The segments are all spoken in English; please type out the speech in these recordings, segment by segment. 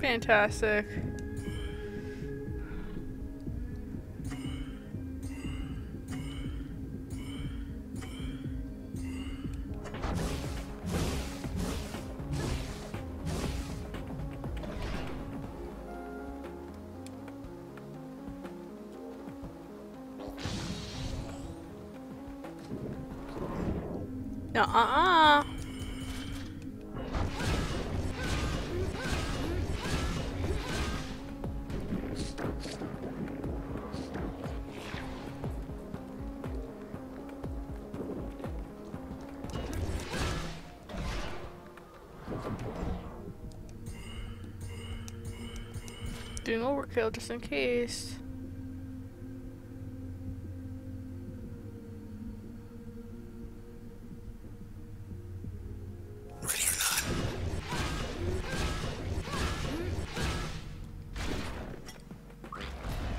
Fantastic. Doing overkill just in case. Ready or not.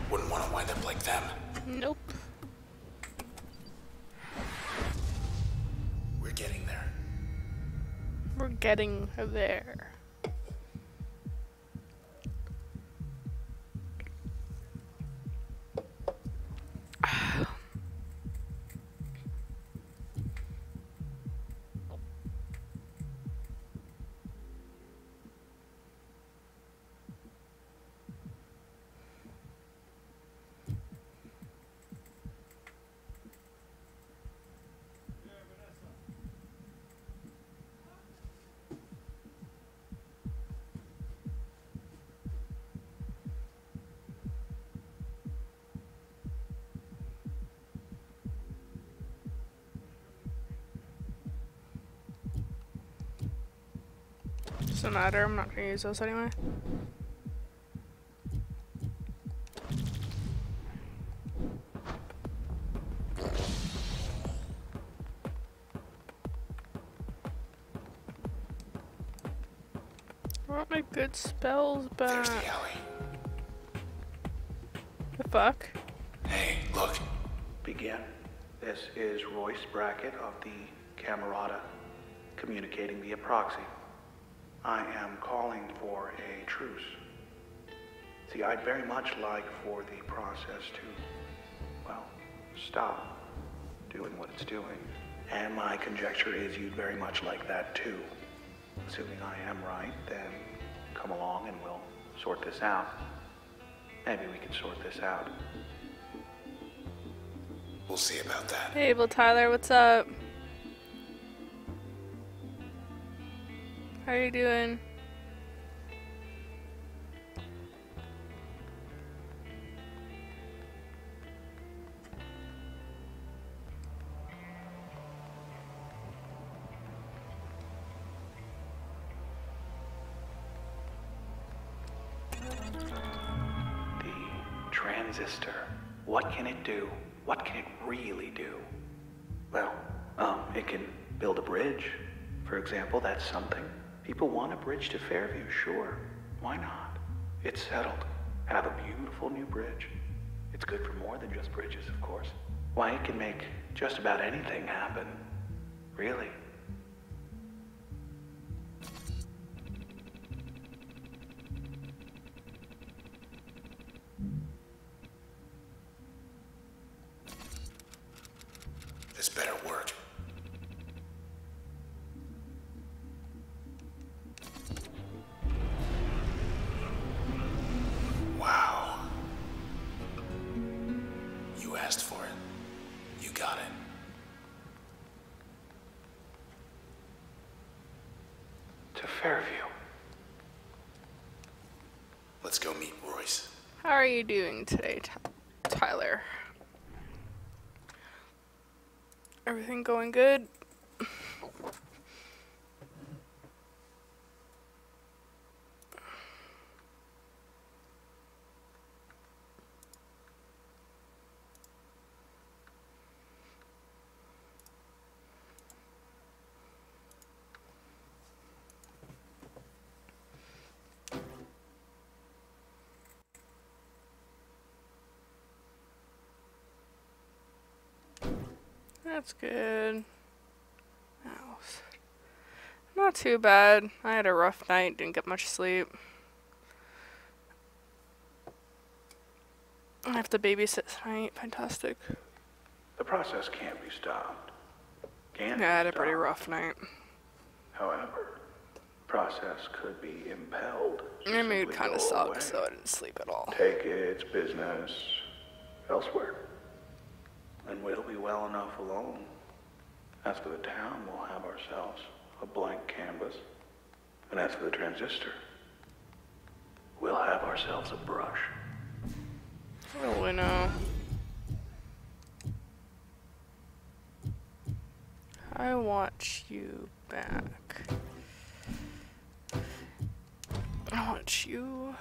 Wouldn't want to wind up like them. Nope. We're getting there. We're getting there. Doesn't matter, I'm not gonna use those anyway. I want my good spells There's back. the alley. The fuck? Hey, look. Begin. This is Royce Bracket of the Camerata, communicating via proxy. I am calling for a truce. See, I'd very much like for the process to, well, stop doing what it's doing. And my conjecture is you'd very much like that too. Assuming I am right, then come along and we'll sort this out. Maybe we can sort this out. We'll see about that. Hey, Abel Tyler, what's up? How are you doing? The transistor. What can it do? What can it really do? Well, um, it can build a bridge. For example, that's something. People want a bridge to Fairview, sure. Why not? It's settled. Have a beautiful new bridge. It's good for more than just bridges, of course. Why, it can make just about anything happen. Really. To Fairview. Let's go meet Royce. How are you doing today, Ty- Tyler? Everything going good? That's good. Mouse. Not too bad. I had a rough night, didn't get much sleep. I have to babysit tonight. Fantastic. The process can't be stopped. Can yeah, I had a pretty rough night. However, process could be impelled. My mood kind of sucked, so I didn't sleep at all. Take its business elsewhere. And we'll be well enough alone. As for the town, we'll have ourselves a blank canvas. And as for the transistor, we'll have ourselves a brush. Oh, really no. I want you back. I want you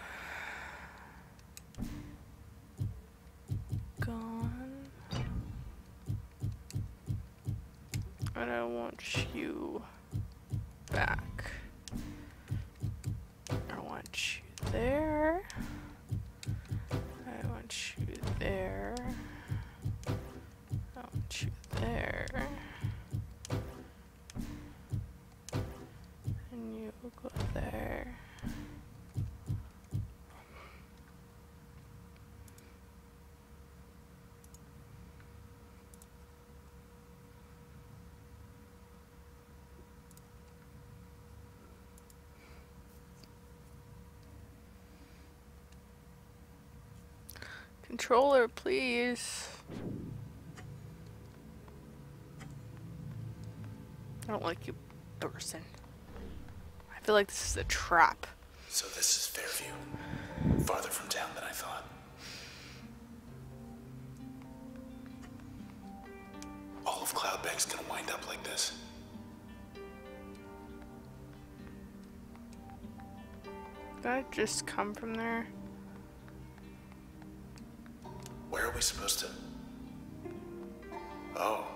gone. And I want you Controller, please. I don't like you, person. I feel like this is a trap. So this is Fairview. Farther from town than I thought. All of Cloudbank's gonna wind up like this. Did I just come from there? Where are we supposed to? Oh.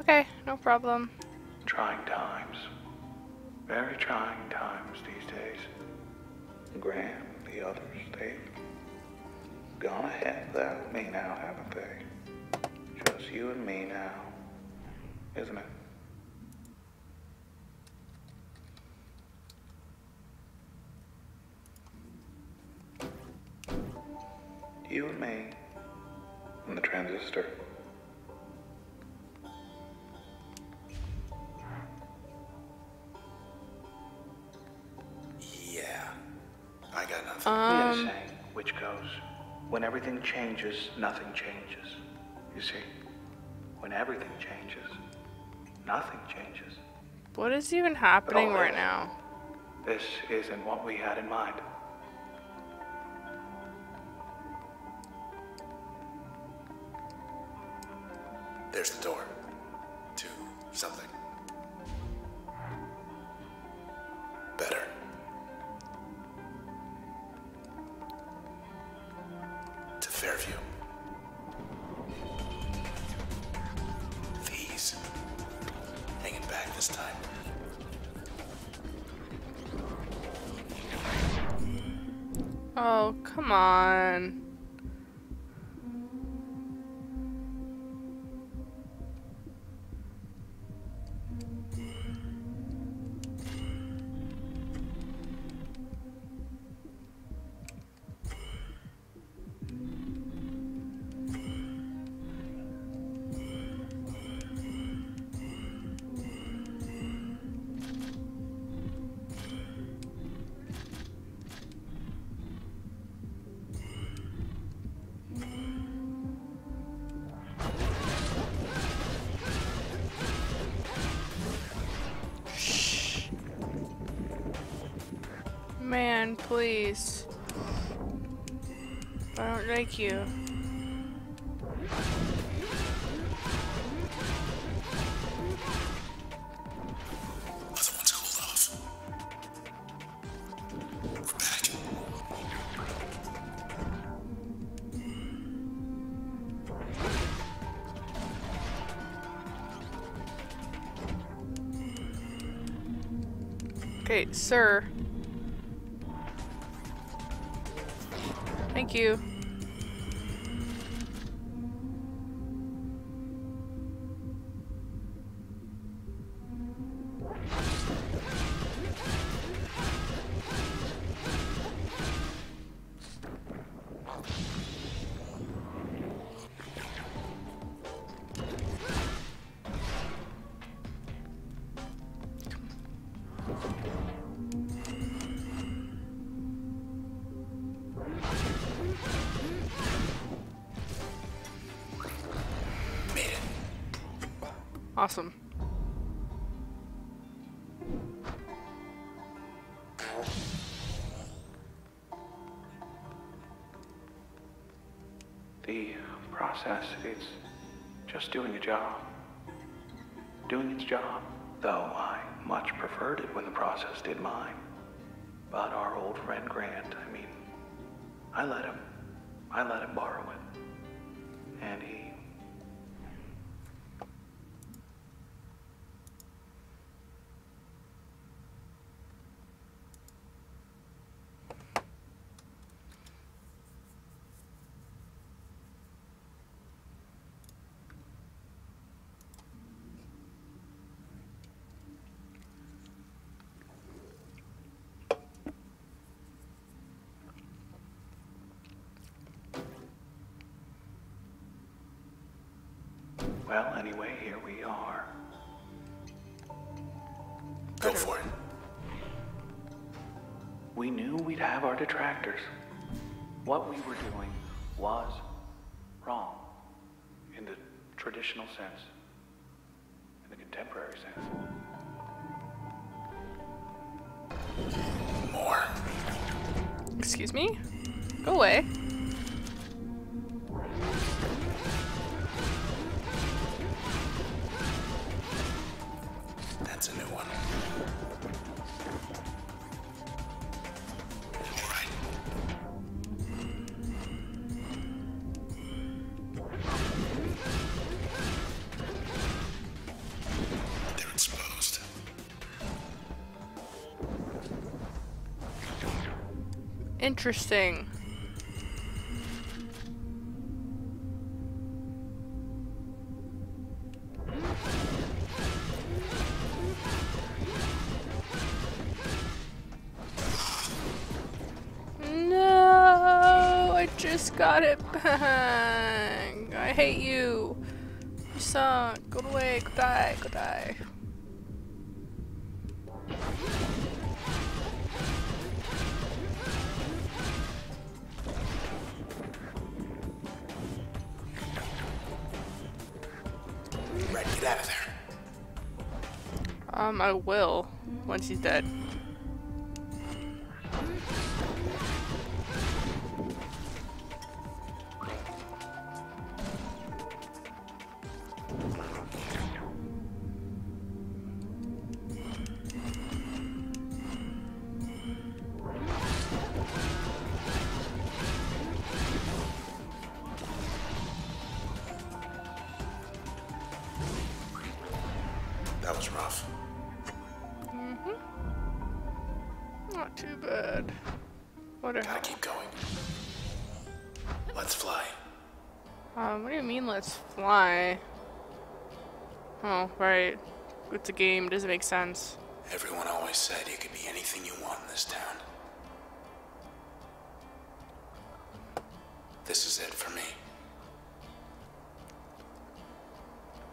Okay, no problem. Trying times. Very trying times these days. Grant, the others, they've gone ahead without me now, haven't they? Just you and me now, isn't it? You and me, and the transistor. Yeah. I got nothing. We had a Um, saying which goes, when everything changes, nothing changes. You see, when everything changes, nothing changes. what is even happening right yes. now? This isn't what we had in mind. There's the door. To something. Better. To Fairview. These. Hanging back this time. Oh, come on. Man, please. I don't like you. Okay, sir. Thank you. Awesome. The uh, process is just doing a job. Doing its job. Though I much preferred it when the process did mine. But our old friend Grant, I mean, I let him. I let him borrow it. And he. Well, anyway, here we are. Go for it. We knew we'd have our detractors. What we were doing was wrong in the traditional sense, in the contemporary sense. More. Excuse me? Go away. Interesting. No, I just got it back. I hate you. You suck. Go away. Go die. Go die. Um, I will once he's dead. Not too bad. What Gotta keep going. Let's fly. Um, what do you mean let's fly? Oh, right. It's a game, doesn't make sense. Everyone always said you could be anything you want in this town. This is it for me.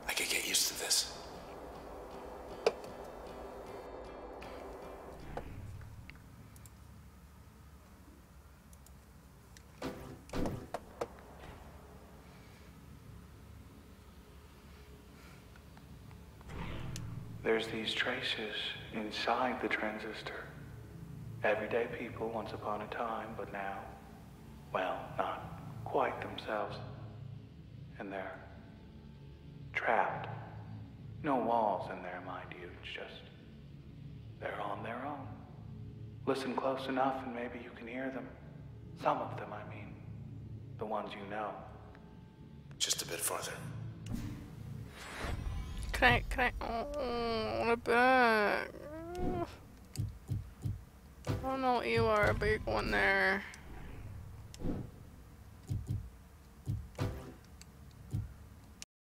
I could get used to this. There's these traces inside the transistor. Everyday people once upon a time, but now, well, not quite themselves. And they're trapped. No walls in there, mind you. It's just they're on their own. Listen close enough and maybe you can hear them. Some of them, I mean. The ones you know. Just a bit farther. Can I, can I, oh, what a back. I don't know what you are, but you're going there.